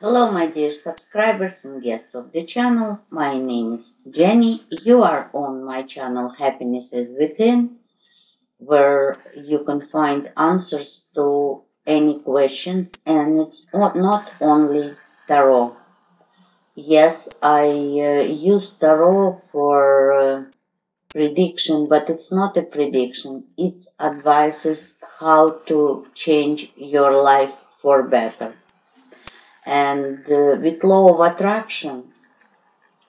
Hello, my dear subscribers and guests of the channel. My name is Jenny. You are on my channel Happiness is Within, where you can find answers to any questions, and it's not only tarot. Yes, I uh, use tarot for uh, prediction, but it's not a prediction. It advises how to change your life for better. And uh, with law of attraction,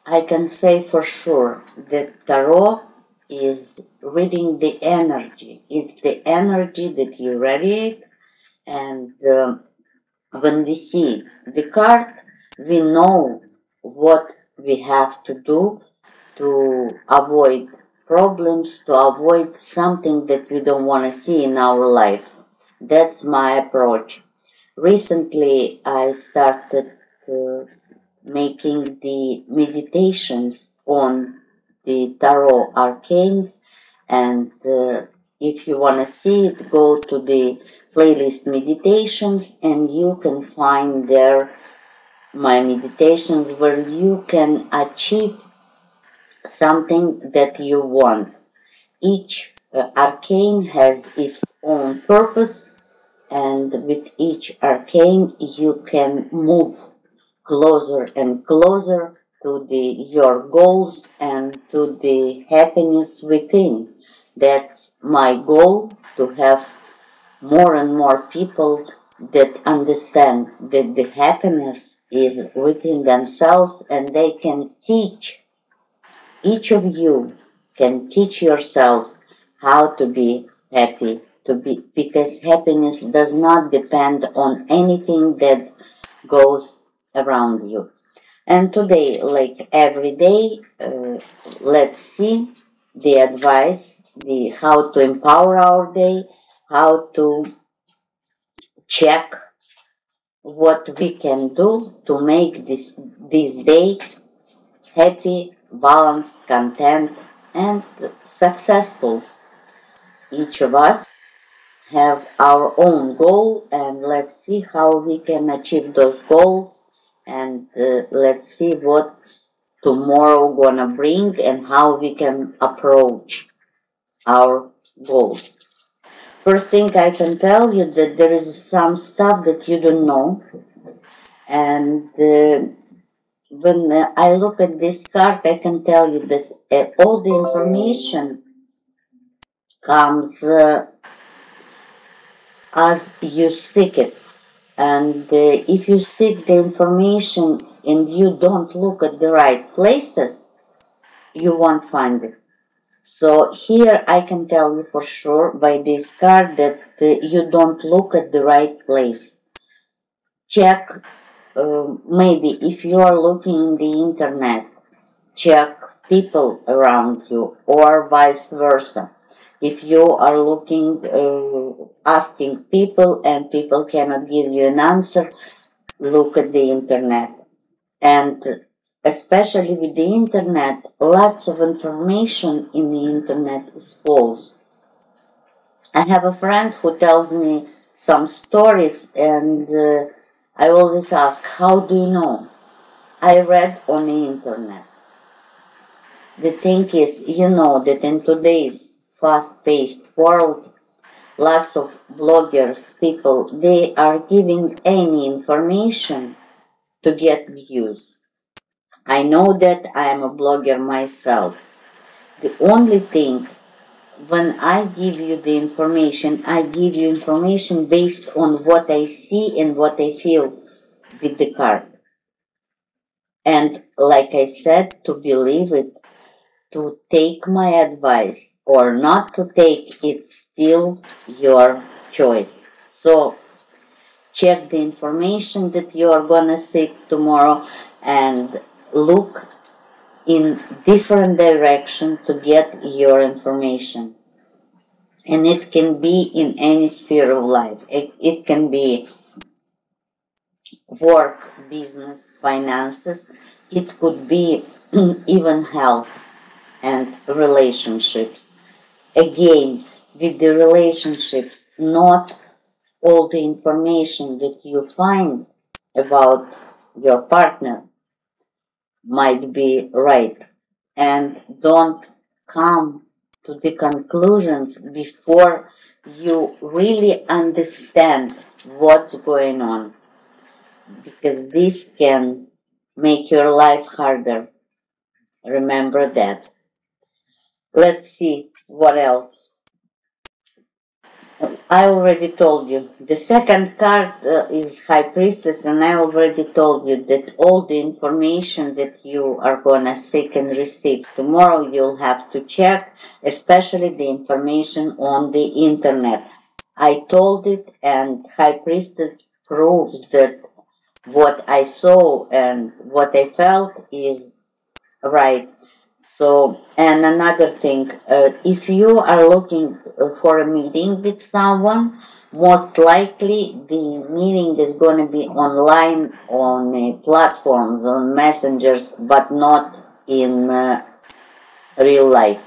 I can say for sure that tarot is reading the energy. It's the energy that you radiate, and uh, when we see the card, we know what we have to do to avoid problems, to avoid something that we don't want to see in our life. That's my approach. Recently, I started uh, making the meditations on the tarot arcanes, and uh, if you want to see it, go to the playlist meditations, and you can find there my meditations where you can achieve something that you want. Each uh, arcane has its own purpose and with each arcane you can move closer and closer to the your goals and to the happiness within. That's my goal to have more and more people that understand that the happiness is within themselves and they can teach each of you can teach yourself how to be happy to be because happiness does not depend on anything that goes around you. And today like every day uh, let's see the advice the how to empower our day how to check what we can do to make this this day happy balanced content and successful. Each of us have our own goal and let's see how we can achieve those goals and uh, let's see what tomorrow gonna bring and how we can approach our goals. First thing i can tell you that there is some stuff that you don't know and uh, when uh, i look at this card i can tell you that uh, all the information comes uh, as you seek it. And uh, if you seek the information and you don't look at the right places, you won't find it. So here I can tell you for sure by this card that uh, you don't look at the right place. Check, uh, maybe if you are looking in the internet, check people around you or vice versa if you are looking uh, asking people and people cannot give you an answer look at the internet. And especially with the internet lots of information in the internet is false. I have a friend who tells me some stories and uh, i always ask how do you know? I read on the internet. The thing is you know that in today's fast-paced world, lots of bloggers, people, they are giving any information to get views. I know that I am a blogger myself. The only thing, when I give you the information, I give you information based on what I see and what I feel with the card. And like I said, to believe it to take my advice or not to take it's still your choice. So check the information that you are gonna seek tomorrow and look in different direction to get your information. And it can be in any sphere of life. It, it can be work business finances. It could be even health and relationships. Again, with the relationships, not all the information that you find about your partner might be right. And don't come to the conclusions before you really understand what's going on. Because this can make your life harder. Remember that let's see what else I already told you. The second card uh, is High Priestess, and I already told you that all the information that you are gonna seek and receive tomorrow, you'll have to check, especially the information on the internet. I told it, and High Priestess proves that what I saw and what I felt is right. So, and another thing, uh, if you are looking for a meeting with someone, most likely the meeting is going to be online on uh, platforms, on messengers, but not in uh, real life.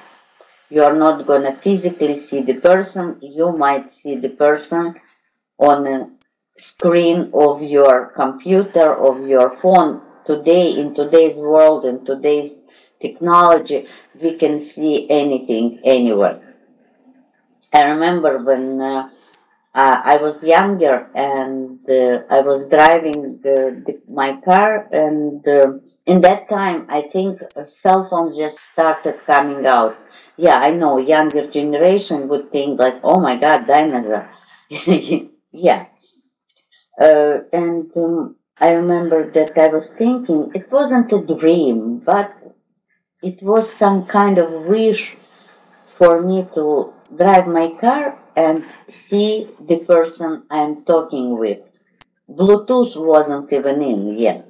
You are not going to physically see the person. You might see the person on a screen of your computer, of your phone. Today, in today's world, in today's technology, we can see anything anywhere. I remember when uh, uh, I was younger and uh, I was driving the, my car, and uh, in that time, I think cell phones just started coming out. Yeah, I know younger generation would think like, "Oh my God, dinosaur!" yeah, uh, and um, I remember that I was thinking it wasn't a dream, but it was some kind of wish for me to drive my car and see the person I'm talking with. Bluetooth wasn't even in yet.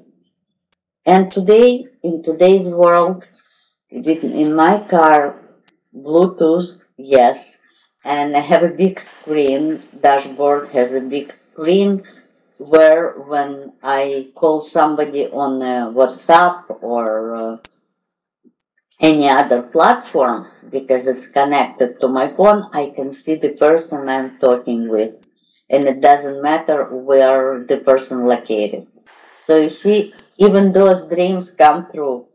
And today, in today's world, in my car, Bluetooth, yes, and I have a big screen, dashboard has a big screen where when I call somebody on uh, WhatsApp or uh, any other platforms because it's connected to my phone, I can see the person I'm talking with. And it doesn't matter where the person located. So you see, even those dreams come true,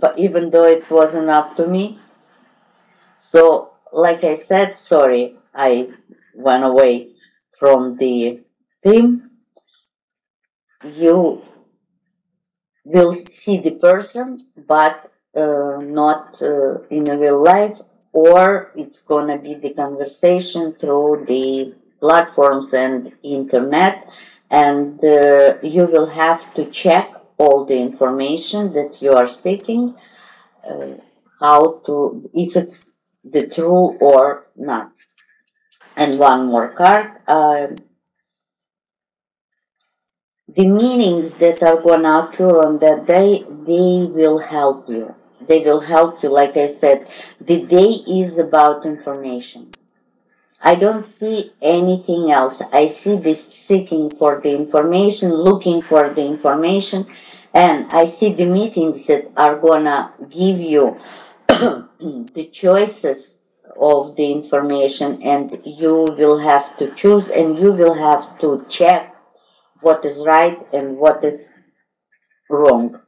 but even though it wasn't up to me. So, like I said, sorry, I went away from the theme. You will see the person, but uh, not uh, in real life or it's to be the conversation through the platforms and internet and uh, you will have to check all the information that you are seeking uh, how to if it's the true or not. And one more card uh, the meanings that are going to occur on that day they will help you they will help you. Like I said, the day is about information. I don't see anything else. I see this seeking for the information, looking for the information, and I see the meetings that are gonna give you the choices of the information and you will have to choose and you will have to check what is right and what is wrong.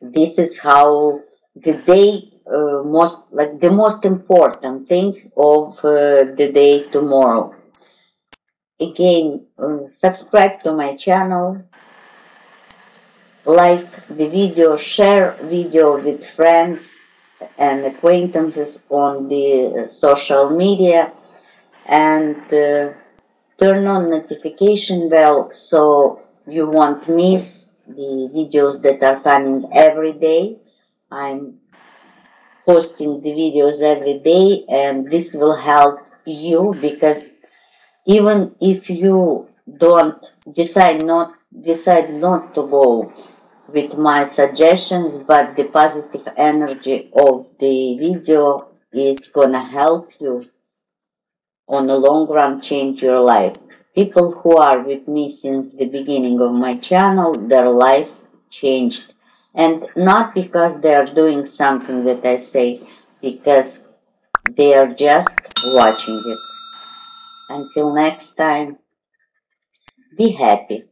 This is how the day uh, most like the most important things of uh, the day tomorrow. Again uh, subscribe to my channel like the video share video with friends and acquaintances on the social media and uh, turn on notification bell so you won't miss the videos that are coming every day I'm posting the videos every day and this will help you because even if you don't decide not decide not to go with my suggestions but the positive energy of the video is gonna help you on the long run change your life. People who are with me since the beginning of my channel their life changed and not because they are doing something that I say, because they are just watching it. Until next time, be happy.